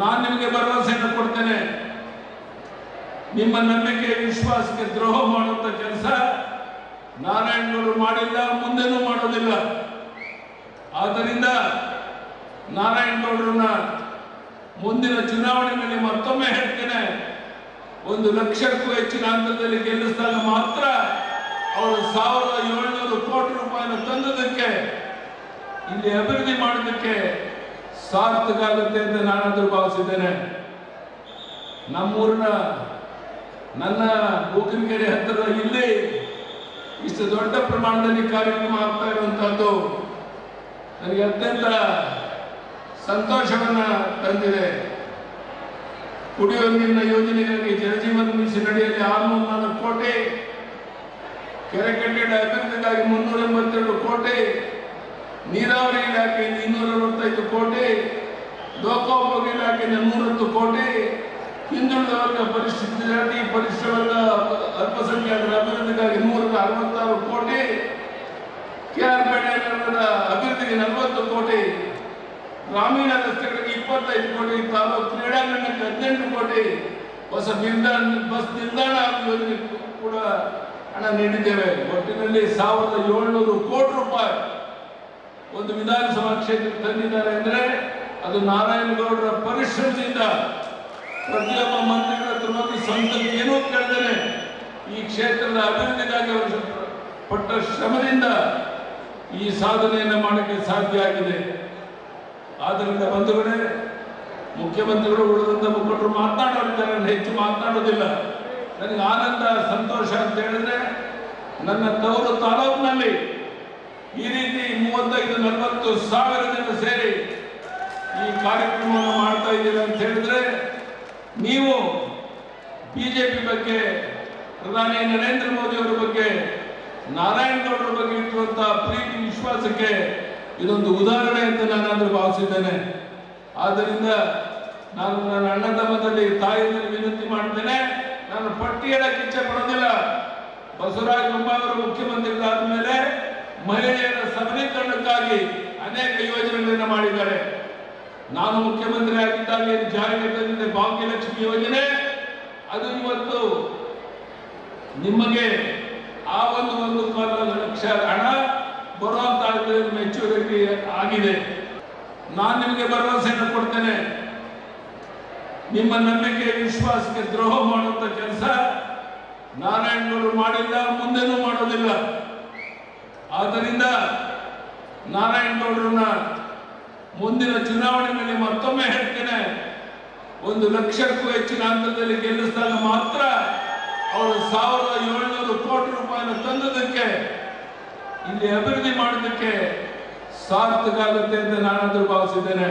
ನಾನು ನಿಮಗೆ ಭರವಸೆಯನ್ನು ಕೊಡ್ತೇನೆ. ನಿಮ್ಮ ನಂಬಿಕೆ ವಿಶ್ವಾಸಕ್ಕೆ ದ್ರೋಹ ಮಾಡುವಂತ ಕೆಲಸ ನಾರಾಯಣಗೌಡರು ಮಾಡಿಲ್ಲ, ಮುಂದೆನೂ ಮಾಡೋದಿಲ್ಲ. ಆದ್ದರಿಂದ ನಾರಾಯಣಗೌಡರನ್ನ ಮುಂದಿನ ಚುನಾವಣೆಯಲ್ಲಿ ಮತ್ತೊಮ್ಮೆ ಹೇಳ್ತೇನೆ. ಒಂದು ಲಕ್ಷಕ್ಕೂ ಹೆಚ್ಚಿನ ಹಂತದಲ್ಲಿ ಗೆಲ್ಲಿಸಿದಾಗ ಮಾತ್ರ ಅವರು ಸಾವಿರದ ಏಳ್ನೂರು ಕೋಟಿ ರೂಪಾಯಿನ ತಂದದಕ್ಕೆ ಇಲ್ಲಿ ಅಭಿವೃದ್ಧಿ ಮಾಡೋದಕ್ಕೆ ಸಾರ್ಥಕ ಆಗುತ್ತೆ ಅಂತ ನಾನಾದ್ರೂ ಭಾವಿಸಿದ್ದೇನೆ. ನಮ್ಮೂರಿನ ನನ್ನ ಬೂಕನಕೆರೆ ಹತ್ತಿರ ಇಲ್ಲಿ ಇಷ್ಟು ದೊಡ್ಡ ಪ್ರಮಾಣದಲ್ಲಿ ಕಾರ್ಯಕ್ರಮ ಆಗ್ತಾ ಇರುವಂತಹದ್ದು ನನಗೆ ಅತ್ಯಂತ ಸಂತೋಷವನ್ನ ತಂದಿದೆ. ಕುಡಿಯುವ ನೀರಿನ ಯೋಜನೆಗಾಗಿ ಜನಜೀವನ ಮಿಷನ್ ಅಡಿಯಲ್ಲಿ ನಾಲ್ಕು ಕೋಟಿ, ಕೆರೆ ಕಟ್ಟಡ ಅಭಿವೃದ್ಧಿಗಾಗಿ ಮುನ್ನೂರ ಎಂಬತ್ತೆರಡು ಕೋಟಿ, ನೀರಾವರಿ ಅರವತ್ತೈದು ಕೋಟಿ ಲೋಕೋಪಯೋಗಿ ಇಲಾಖೆಯಿಂದ ನೂರತ್ತು ಕೋಟಿ ಹಿಂದುಳಿದ ವರ್ಗ ಪರಿಶಿಷ್ಟ ಜಾತಿ ವರ್ಗ ಅಲ್ಪಸಂಖ್ಯಾತರ ಅಭಿವೃದ್ಧಿಗಾಗಿ ನೂರ ಅರವತ್ತಾರು ಕೋಟಿ, ಕೆಆರ್ಪೇಟೆ ನಗರದ ಅಭಿವೃದ್ಧಿಗೆ ನಲವತ್ತು ಕೋಟಿ, ಗ್ರಾಮೀಣ ರಸ್ತೆಗಳಿಗೆ ಇಪ್ಪತ್ತೈದು ಕೋಟಿ, ತಾಲೂಕು ಕ್ರೀಡಾಂಗಣಕ್ಕೆ ಹದಿನೆಂಟು ಕೋಟಿ, ಹೊಸ ನಿಲ್ದಾಣ, ಬಸ್ ನಿಲ್ದಾಣ ಯೋಜನೆ ಕೂಡ ಹಣ ನೀಡಿದ್ದೇವೆ. ಒಟ್ಟಿನಲ್ಲಿ ಸಾವಿರದ ಏಳ್ನೂರು ಕೋಟಿ ರೂಪಾಯಿ ಒಂದು ವಿಧಾನಸಭಾ ಕ್ಷೇತ್ರ ತಂದಿದ್ದಾರೆ ಅಂದ್ರೆ ಅದು ನಾರಾಯಣಗೌಡರ ಪರಿಶ್ರಮದಿಂದ ಪ್ರತಿಯೊಬ್ಬ ಮಂತ್ರಿಗಳ ಹತ್ರ ಏನು ಅಂತ ಕೇಳ್ದೇನೆ ಈ ಕ್ಷೇತ್ರದ ಅಭಿವೃದ್ಧಿಗಾಗಿ ಅವರು ಪಟ್ಟ ಶ್ರಮದಿಂದ ಈ ಸಾಧನೆಯನ್ನು ಮಾಡಕ್ಕೆ ಸಾಧ್ಯ ಆಗಿದೆ. ಆದ್ದರಿಂದ ಬಂಧುಗಳೇ, ಮುಖ್ಯಮಂತ್ರಿಗಳು ಉಳಿದಂತ ಮುಖಂಡರು ನಾನು ಹೆಚ್ಚು ಮಾತನಾಡೋದಿಲ್ಲ ನನಗೆ ಆನಂದ, ಸಂತೋಷ ಅಂತ ಹೇಳಿದ್ರೆ ನನ್ನ ತವರು ತಾಲೂಕಿನಲ್ಲಿ ಈ ರೀತಿ ಮೂವತ್ತೈದು, ನಲವತ್ತು ಸಾವಿರ ಜನ ಸೇರಿ ಈ ಕಾರ್ಯಕ್ರಮವನ್ನು ಮಾಡ್ತಾ ಇದ್ದೀರಿ ಅಂತ ಹೇಳಿದ್ರೆ, ನೀವು ಬಿಜೆಪಿ ಬಗ್ಗೆ, ಪ್ರಧಾನಿ ನರೇಂದ್ರ ಮೋದಿ ಅವರ ಬಗ್ಗೆ ನಾರಾಯಣಗೌಡರ ಬಗ್ಗೆ ಇಟ್ಟುವಂತಹ ಪ್ರೀತಿ, ವಿಶ್ವಾಸಕ್ಕೆ ಇದೊಂದು ಉದಾಹರಣೆ ಅಂತ ನಾನಾದ್ರೂ ಭಾವಿಸಿದ್ದೇನೆ. ಆದ್ದರಿಂದ ನಾನು ನನ್ನ ಅಣ್ಣ ತಮ್ಮದಲ್ಲಿ, ತಾಯಿಯಲ್ಲಿ ವಿನಂತಿ ಮಾಡ್ತೇನೆ, ನಾನು ಪಟ್ಟಿ ಹೇಳಕ್ಕೆ ಇಚ್ಛೆ ಪಡೋದಿಲ್ಲ ಬಸವರಾಜ ಬೊಮ್ಮಾಯಿಯವರು ಮುಖ್ಯಮಂತ್ರಿಗಳಾದ ಮೇಲೆ ಮಹಿಳೆಯರ ಸಬಲೀಕರಣಕ್ಕಾಗಿ ಅನೇಕ ಯೋಜನೆಗಳನ್ನು ಮಾಡಿದ್ದಾರೆ. ನಾನು ಮುಖ್ಯಮಂತ್ರಿ ಆಗಿದ್ದಾಗ ಜಾರಿಗೆ ತಂದಿದ್ದೆ ಭಾಗ್ಯಲಕ್ಷ್ಮಿ ಯೋಜನೆ. ಅದು ಇವತ್ತು ನಿಮಗೆ ಆ ಒಂದು ಒಂದು ಲಕ್ಷ ಹಣ ಬರುವಂತ ಮೆಚುರಿಟಿ ಆಗಿದೆ. ನಾನು ನಿಮಗೆ ಭರವಸೆಯನ್ನು ಕೊಡ್ತೇನೆ. ನಿಮ್ಮ ನಂಬಿಕೆ ವಿಶ್ವಾಸಕ್ಕೆ ದ್ರೋಹ ಮಾಡುವಂತ ಕೆಲಸ ನಾರಾಯಣಗೌಡರು ಮಾಡಿಲ್ಲ, ಮುಂದೆನೂ ಮಾಡೋದಿಲ್ಲ. ಆದ್ದರಿಂದ ನಾರಾಯಣಗೌಡರನ್ನ ಮುಂದಿನ ಚುನಾವಣೆಯಲ್ಲಿ ಮತ್ತೊಮ್ಮೆ ಹೇಳ್ತೇನೆ, ಒಂದು ಲಕ್ಷಕ್ಕೂ ಹೆಚ್ಚಿನ ಹಂತದಲ್ಲಿ ಗೆಲ್ಲಿಸಿದಾಗ ಮಾತ್ರ ಅವರು ಸಾವಿರದ ಏಳ್ನೂರು ಕೋಟಿ ರೂಪಾಯಿನ ತಂದದಕ್ಕೆ ಇಲ್ಲಿ ಅಭಿವೃದ್ಧಿ ಮಾಡೋದಕ್ಕೆ ಸಾರ್ಥಕ ಆಗುತ್ತೆ ಅಂತ ನಾನಾದರೂ ಭಾವಿಸಿದ್ದೇನೆ.